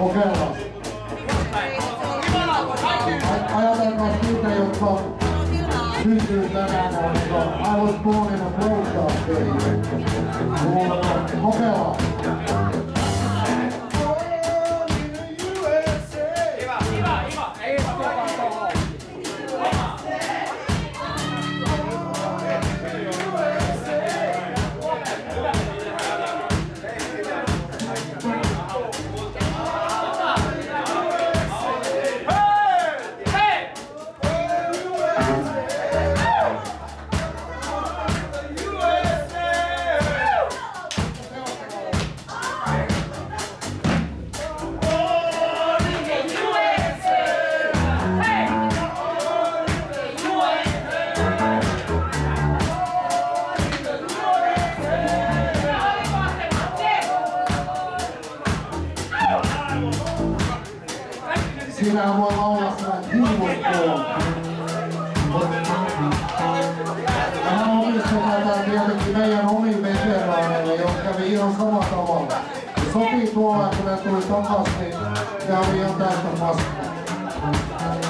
Kokeillaan. Ajatelkaa niitä, jotka syntyy tänään, koska I was born in a broadcast Kokeillaan. Siinähän voi laulaa sellainen hiivotkoon. Tämä omistetaan tietenkin meidän omiin veteraaneille, jotka kävi ihan samalla tavalla. Sopii tuolla, kun ne tuli takas, niin oli ihan täyttä paskaa.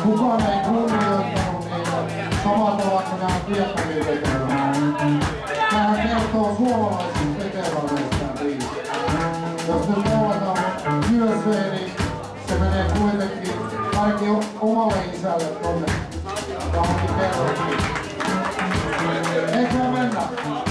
Kukaan ei kunnioittanut niitä samalla tavalla kuin nämä Vietnamin veteraanit. Tähän kertoo suomalaisista veteraaneista. Jos nyt lauletaan USA, niin Martin uma alle kommer. Da har vi flere. Jeg kommer ennå.